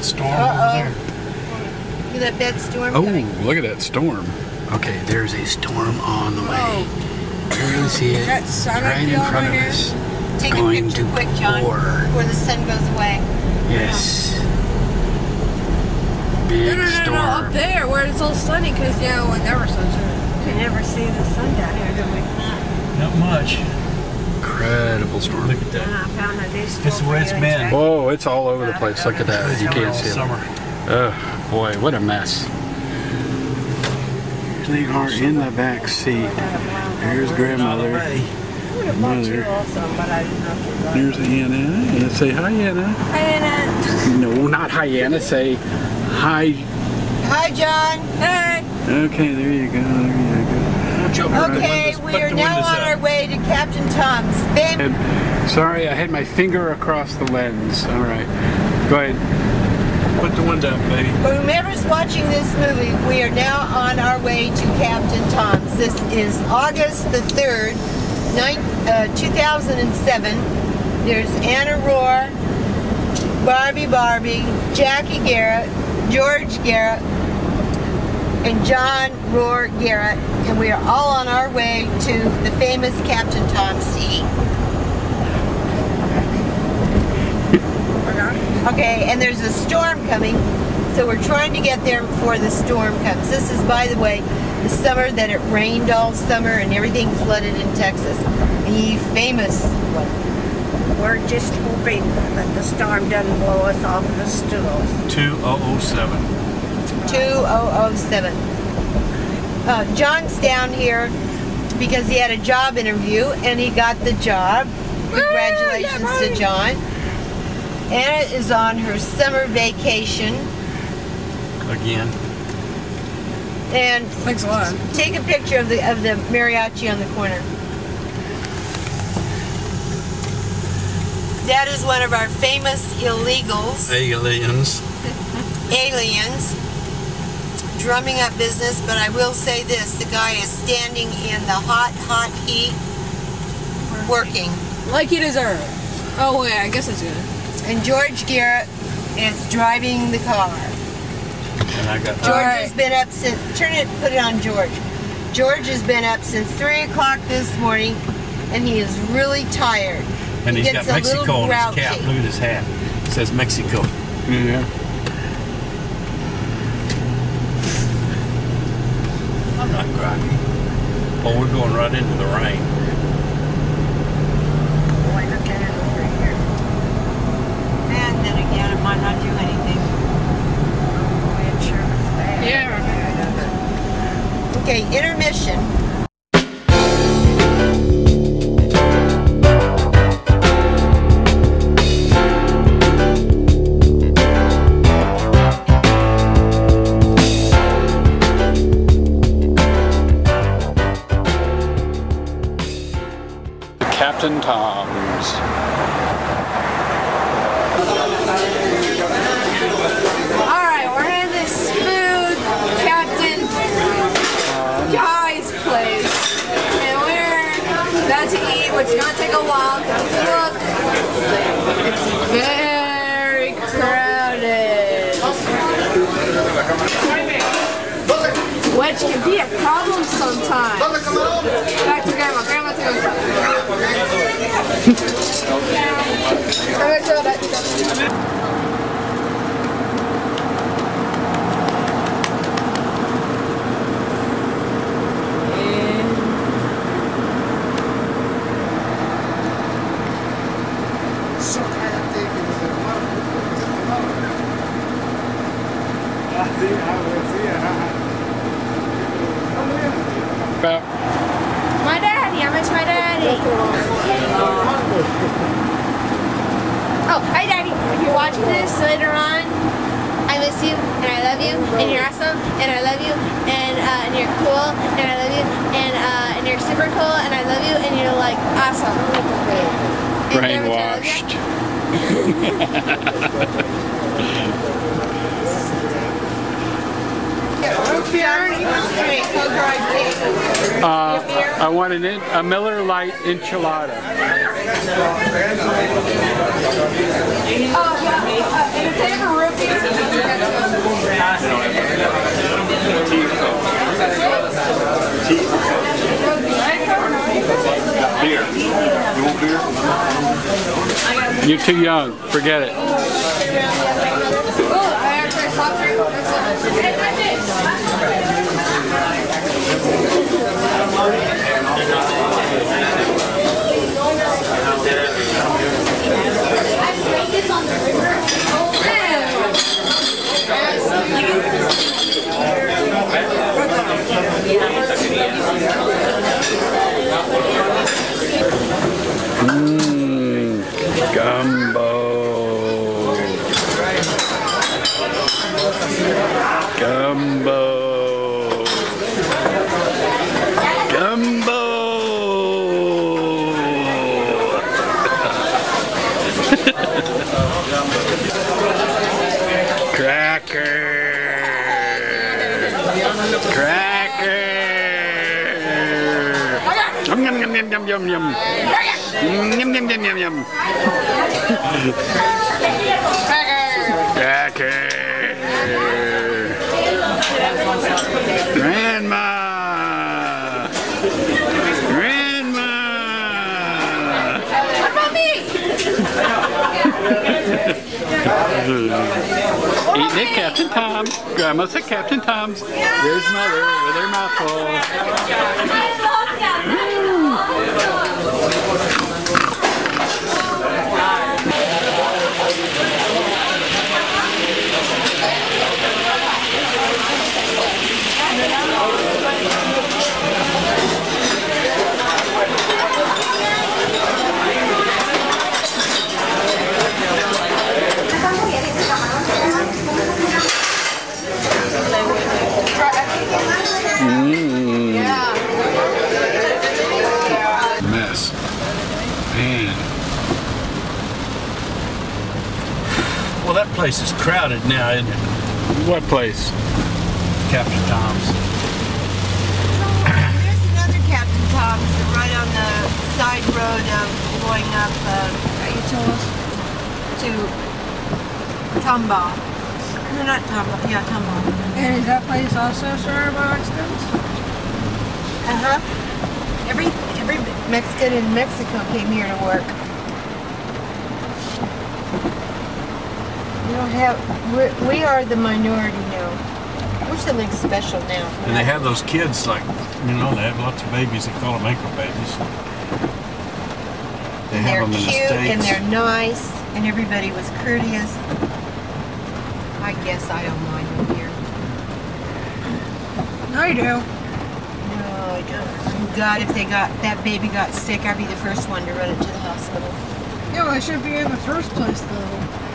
that storm Uh-oh. over Look at that bad storm Oh, coming. look at that storm. Okay, there's a storm on the way. Oh. You can see it That sun right in up front of here? us. Take a going picture to quick, John, pour. before the sun goes away. Yes. Big No, no, no, storm. no, up there where it's all sunny because, you know, it never suns here. We never see the sun down here, do we? Not much. Incredible storm. Look at that. I found a new It's the it's been. Whoa, oh, it's all over the place. Look at that. You can't see it. summer. Oh, boy, what a mess. They are in the back seat. There's grandmother, mother. There's Anna. And say hi, Anna. Hi, Anna. No, not hi, Anna. Say hi. Hi, John. Hey. Okay, there you go. There you go. Don't jump around Okay, we are now on our way to Captain Tom's. And sorry, I had my finger across the lens. All right. Go ahead. Put the window up, baby. For whomever's watching this movie, we are now on our way to Captain Tom's. This is August the 3rd, nine, uh, 2007. There's Anna Rohrer, Barbie Barbie, Jackie Garrett, George Garrett, and John Rohrer Garrett. And we are all on our way to the famous Captain Tom's to eat. Okay, and there's a storm coming, so we're trying to get there before the storm comes. This is, by the way, the summer that it rained all summer and everything flooded in Texas. The famous one. We're just hoping that the storm doesn't blow us off the stools. 2007. 2007. Uh, John's down here because he had a job interview and he got the job. Congratulations to John. Anna is on her summer vacation Again. and Thanks a lot. take a picture of the of the mariachi on the corner. That is one of our famous illegals, Aliens. aliens, drumming up business. But I will say this: the guy is standing in the hot, hot heat, working. Like he deserves. Oh, yeah, I guess it's good. And George Garrett is driving the car. And I got George Alright. has been up since. Turn it, put it on George. George has been up since three o'clock this morning, and he is really tired. And He he's gets got a little Mexico on his cap. grouchy. Look at his hat. It says Mexico. Yeah. I'm not groggy. Oh, we're going right into the rain. Boy, look at it over here. And then again, it might not do anything. Oh, Boy, it sure is bad. Yeah. Okay, intermission. Captain Tom's. Alright, we're in this Captain Guy's place. And we're about to eat, which is going to take a while look, it's very crowded. Which can be a problem sometimes. Back to grandma a Grandma, show that. About My daddy, I miss my daddy. Oh, hi daddy. If you're watching this later on, I miss you and I love you and you're awesome and I love you and uh, and you're cool and I love you and uh, and you're super cool and I love you and you're like awesome. And damn it, I love you. brainwashed. Root beer, you want to drink, Coke or iced tea? Uh, I want an in, a Miller Lite enchilada. You're too young. Forget it. Oh, Gumbo. Gumbo. Cracker. Cracker. Yum yum yum yum yum yum yum. Yum yum yum yum yum. Cracker. Grandma. Grandma. What about me? Eating at Captain Tom's. Grandma's at Captain Tom's. There's mother with her mouth full. Mm. Yeah. Mess. Man. Well, that place is crowded now, isn't it? What place? Captain Tom's. There's another Captain Tom's right on the side road of going up, uh, you told us, to Tomball. No, not Tomball, yeah, Tomball. And is that place also Starbucks? Uh-huh. Every, every Mexican in Mexico came here to work. We don't have, we're, we are the minority now. We're something special now. And they have those kids, like, you know, they have lots of babies. They call them anchor babies. They have They're them in the cute States. and they're nice and everybody was courteous. I guess I don't mind them here. I do. No, I don't. God, if they got that baby got sick, I'd be the first one to run it to the hospital. Yeah, well, I should be in the first place though.